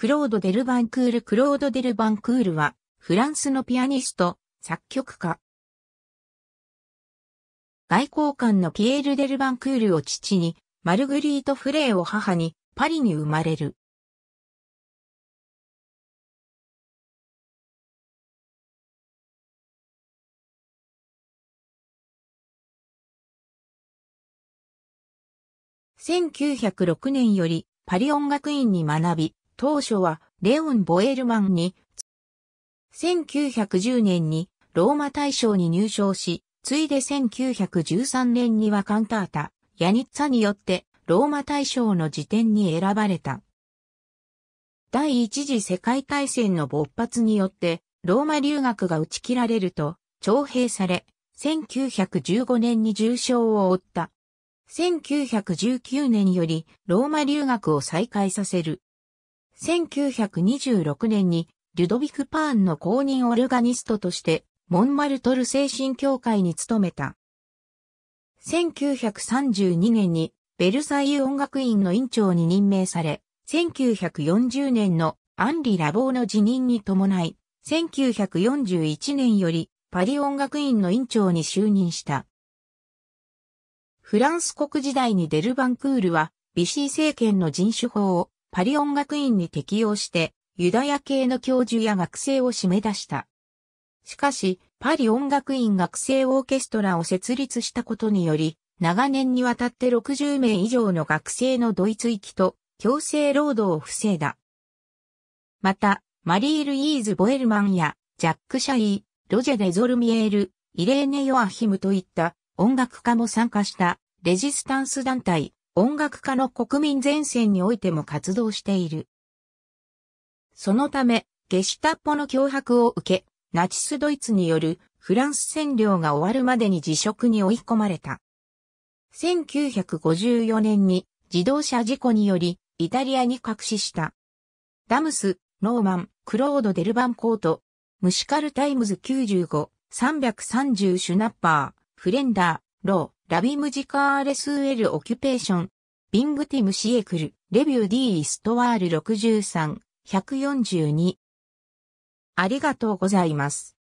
クロード・デルバンクールクロード・デルバンクールは、フランスのピアニスト、作曲家。外交官のピエール・デルバンクールを父に、マルグリート・フレーを母に、パリに生まれる。1906年よりパリ音楽院に学び、当初はレオン・ボエルマンに、1910年にローマ大賞に入賞し、ついで1913年にはカンタータ、ヤニッツァによってローマ大賞の辞典に選ばれた。第一次世界大戦の勃発によってローマ留学が打ち切られると徴兵され、1915年に重傷を負った。1919年よりローマ留学を再開させる。1926年にルドビク・パーンの公認オルガニストとしてモンマルトル精神協会に勤めた。1932年にベルサイユ音楽院の院長に任命され、1940年のアンリ・ラボーの辞任に伴い、1941年よりパリ音楽院の院長に就任した。フランス国時代にデルバンクールは、ビシー政権の人種法をパリ音楽院に適用して、ユダヤ系の教授や学生を締め出した。しかし、パリ音楽院学生オーケストラを設立したことにより、長年にわたって60名以上の学生のドイツ行きと強制労働を防いだ。また、マリー・ルイーズ・ボエルマンやジャック・シャイー、ロジェ・デ・ゾルミエール、イレーネ・ヨアヒムといった音楽家も参加したレジスタンス団体、音楽家の国民前線においても活動している。そのため、ゲシュタッポの脅迫を受け、ナチスドイツによるフランス占領が終わるまでに辞職に追い込まれた。1954年に自動車事故によりイタリアに隠死した。ダムス、ノーマン、クロード・デルバンコート、ムシカルタイムズ95、330シュナッパー、フレンダー、ロー、ラビムジカーレスウェルオキュペーション、ビングティムシエクル、レビュー D イストワール63、142。ありがとうございます。